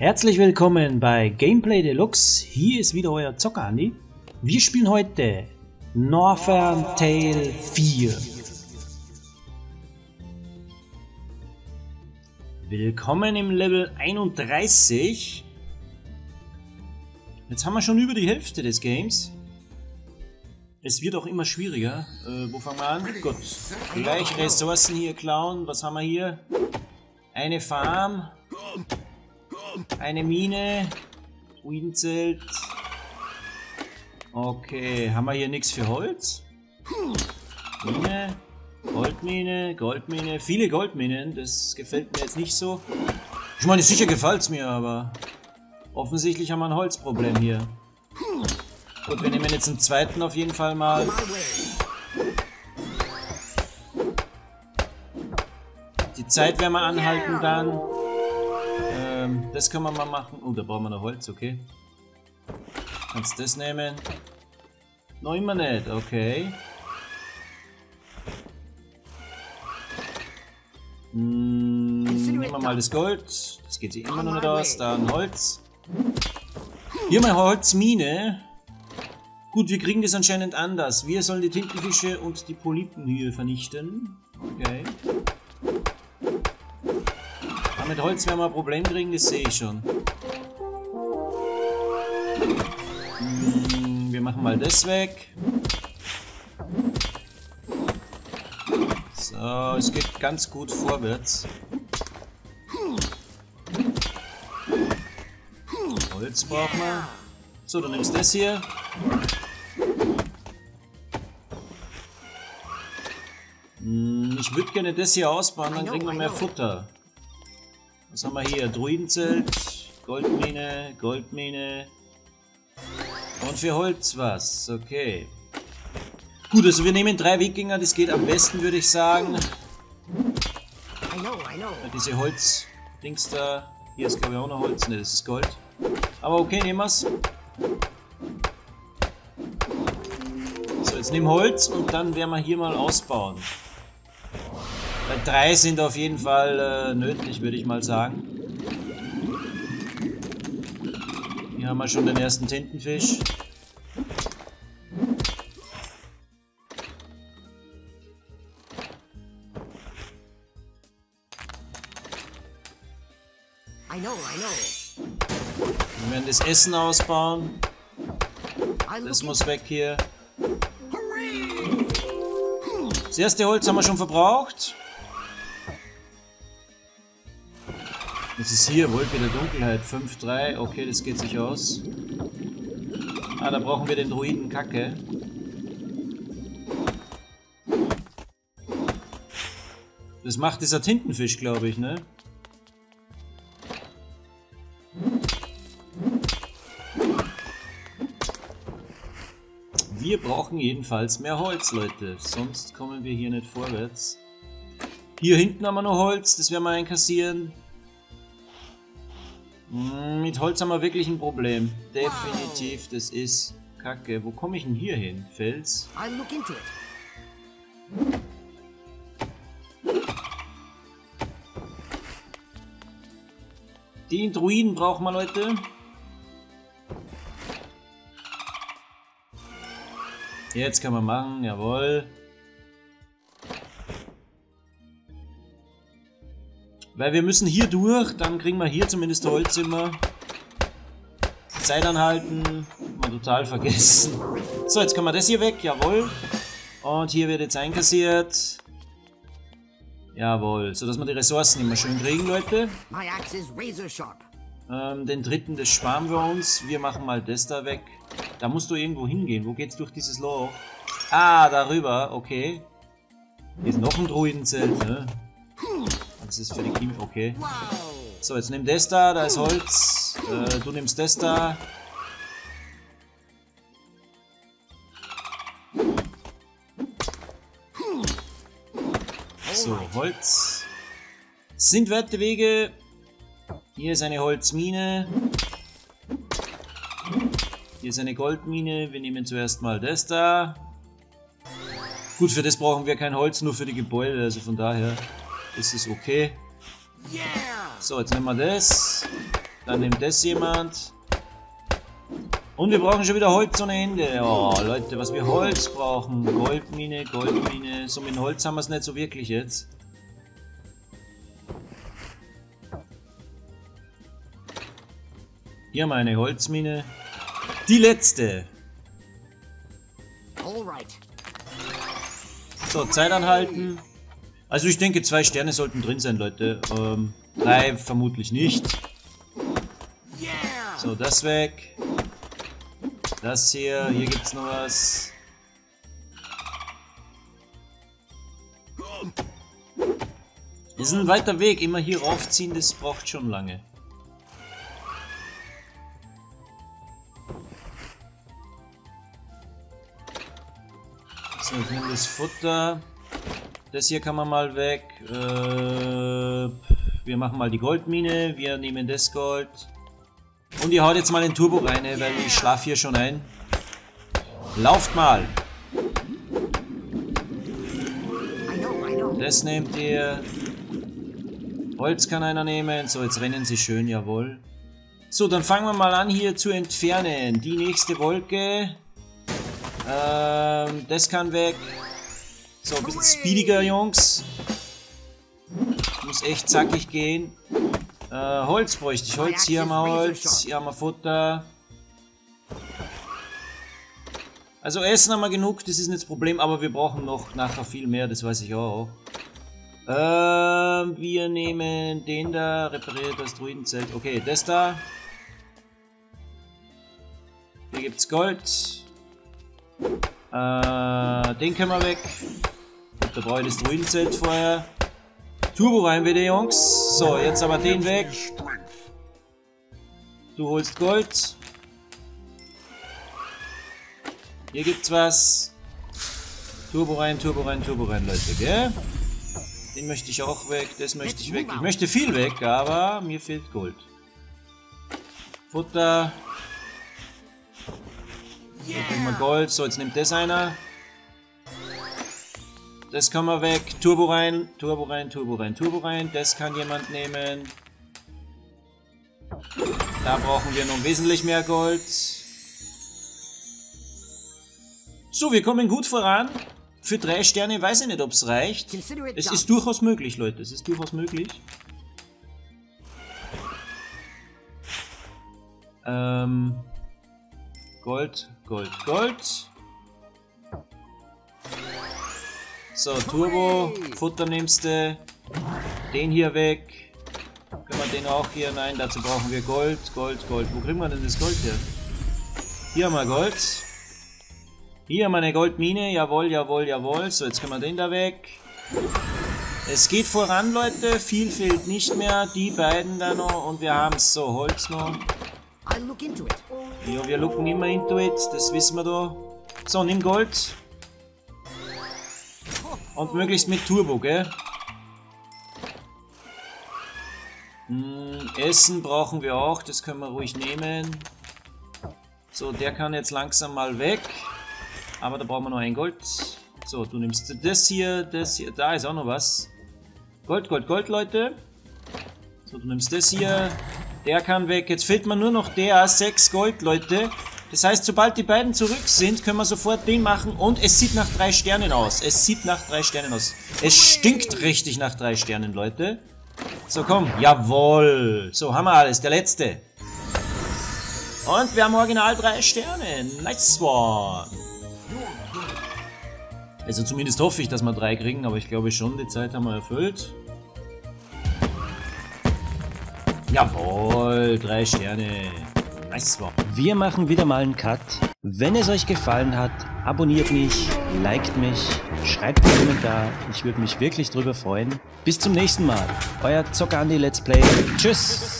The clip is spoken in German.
Herzlich willkommen bei Gameplay Deluxe. Hier ist wieder euer Zocker Andi. Wir spielen heute Northern Tale 4. Willkommen im Level 31. Jetzt haben wir schon über die Hälfte des Games. Es wird auch immer schwieriger. Äh, wo fangen wir an? Gut. Gleich Ressourcen hier klauen. Was haben wir hier? Eine Farm. Eine Mine. Druidenzelt. Okay, haben wir hier nichts für Holz? Mine. Goldmine, Goldmine. Viele Goldminen, das gefällt mir jetzt nicht so. Ich meine, sicher gefällt es mir, aber offensichtlich haben wir ein Holzproblem hier. Gut, wir nehmen jetzt einen zweiten auf jeden Fall mal. Die Zeit werden wir anhalten dann. Das können wir mal machen. Oh, da brauchen wir noch Holz, okay. Kannst das nehmen. Noch immer nicht, okay. Hm, nehmen wir mal das Gold. Das geht sich immer noch nicht aus. Da ein Holz. Hier mal Holzmine. Gut, wir kriegen das anscheinend anders. Wir sollen die Tintenfische und die Polypen hier vernichten. Okay. Mit Holz werden wir ein Problem kriegen, das sehe ich schon. Hm, wir machen mal das weg. So, es geht ganz gut vorwärts. Holz brauchen wir. So, du nimmst das hier. Hm, ich würde gerne das hier ausbauen, dann kriegen wir mehr Futter. Was haben wir hier? Druidenzelt, Goldmine, Goldmine. Und für Holz was. Okay. Gut, also wir nehmen drei Wikinger, das geht am besten, würde ich sagen. Diese Holz-Dings da. Hier ist glaube ich auch noch Holz. Ne, das ist Gold. Aber okay, nehmen wir's. So, jetzt nimm Holz und dann werden wir hier mal ausbauen. Drei sind auf jeden Fall äh, nötig, würde ich mal sagen. Hier haben wir schon den ersten Tintenfisch. Wir werden das Essen ausbauen. Das muss weg hier. Das erste Holz haben wir schon verbraucht. Das ist hier, Wolke der Dunkelheit, 5-3. Okay, das geht sich aus. Ah, da brauchen wir den Druiden Kacke. Das macht dieser Tintenfisch, glaube ich, ne? Wir brauchen jedenfalls mehr Holz, Leute. Sonst kommen wir hier nicht vorwärts. Hier hinten haben wir noch Holz, das werden wir einkassieren. Hm, mit Holz haben wir wirklich ein Problem. Definitiv, das ist kacke. Wo komme ich denn hier hin? Fels? Den Druiden brauchen wir, Leute. Jetzt kann man machen, jawohl. Weil wir müssen hier durch, dann kriegen wir hier zumindest Holz immer. Zeit anhalten, mal total vergessen. So, jetzt können wir das hier weg, jawohl. Und hier wird jetzt einkassiert. Jawohl, so dass wir die Ressourcen immer schön kriegen, Leute. Ähm, den dritten, das sparen wir uns. Wir machen mal das da weg. Da musst du irgendwo hingehen. Wo geht's durch dieses Loch? Ah, darüber, okay. Hier ist noch ein Druidenzelt, ne? Das ist für die Chemie, okay. So, jetzt nimm das da, da ist Holz. Äh, du nimmst das da. So, Holz. Sind werte Wege. Hier ist eine Holzmine. Hier ist eine Goldmine. Wir nehmen zuerst mal das da. Gut, für das brauchen wir kein Holz, nur für die Gebäude. Also von daher ist es okay. So, jetzt nehmen wir das. Dann nimmt das jemand. Und wir brauchen schon wieder Holz ohne Ende. Oh, Leute, was wir Holz brauchen. Goldmine, Goldmine. So mit Holz haben wir es nicht so wirklich jetzt. Hier haben wir eine Holzmine. Die letzte. So, Zeit anhalten. Also ich denke, zwei Sterne sollten drin sein, Leute. Ähm, drei vermutlich nicht. So, das weg. Das hier. Hier gibt's noch was. Ist ein weiter Weg. Immer hier raufziehen, das braucht schon lange. So, ich nehme das Futter. Das hier kann man mal weg. Äh, wir machen mal die Goldmine. Wir nehmen das Gold. Und ihr haut jetzt mal den Turbo rein, weil ich schlafe hier schon ein. Lauft mal. Das nehmt ihr. Holz kann einer nehmen. So, jetzt rennen sie schön, jawohl. So, dann fangen wir mal an hier zu entfernen. Die nächste Wolke. Ähm, das kann weg. So, ein bisschen speediger, Jungs. Muss echt zackig gehen. Äh, Holz bräuchte ich. Holz, hier haben wir Holz, hier haben wir Futter. Also Essen haben wir genug, das ist nicht das Problem, aber wir brauchen noch nachher viel mehr, das weiß ich auch. Äh, wir nehmen den da, repariert das Druidenzelt. Okay, das da. Hier gibt's Gold. Äh, den können wir weg. Da brauche ich das Druidenzelt vorher. Turbo rein bitte, Jungs. So, jetzt aber den weg. Du holst Gold. Hier gibt's was. Turbo rein, Turbo rein, Turbo rein, Leute, gell? Den möchte ich auch weg, das möchte ich weg. Ich möchte viel weg, aber mir fehlt Gold. Futter. Hier kriegen wir Gold. So, jetzt nimmt das einer. Das kann man weg. Turbo rein, Turbo rein, Turbo rein, Turbo rein. Das kann jemand nehmen. Da brauchen wir noch wesentlich mehr Gold. So, wir kommen gut voran. Für drei Sterne weiß ich nicht, ob es reicht. Es ist durchaus möglich, Leute. Es ist durchaus möglich. Ähm, Gold, Gold, Gold. So, Turbo, Futter nimmst du. Den hier weg. Können wir den auch hier? Nein, dazu brauchen wir Gold, Gold, Gold. Wo kriegen wir denn das Gold her? Hier haben wir Gold. Hier haben wir eine Goldmine. Jawohl, jawohl, jawohl. So, jetzt können wir den da weg. Es geht voran, Leute. Viel fehlt nicht mehr. Die beiden da noch. Und wir haben so Holz noch. Ja, wir looken immer into it, das wissen wir da. So, nimm Gold. Und möglichst mit Turbo, gell? Hm, Essen brauchen wir auch, das können wir ruhig nehmen. So, der kann jetzt langsam mal weg. Aber da brauchen wir noch ein Gold. So, du nimmst das hier, das hier. Da ist auch noch was. Gold, Gold, Gold, Leute. So, du nimmst das hier. Der kann weg. Jetzt fehlt mir nur noch der. Sechs Gold, Leute. Das heißt, sobald die beiden zurück sind, können wir sofort den machen. Und es sieht nach drei Sternen aus. Es sieht nach drei Sternen aus. Es stinkt richtig nach drei Sternen, Leute. So, komm. Jawohl. So, haben wir alles. Der letzte. Und wir haben original drei Sterne. Nice one. Also zumindest hoffe ich, dass wir drei kriegen, aber ich glaube schon, die Zeit haben wir erfüllt. Jawohl, drei Sterne. Nice one. Wir machen wieder mal einen Cut. Wenn es euch gefallen hat, abonniert mich, liked mich, schreibt einen Kommentar. Ich würde mich wirklich drüber freuen. Bis zum nächsten Mal. Euer Zocker Andi Let's Play. Tschüss.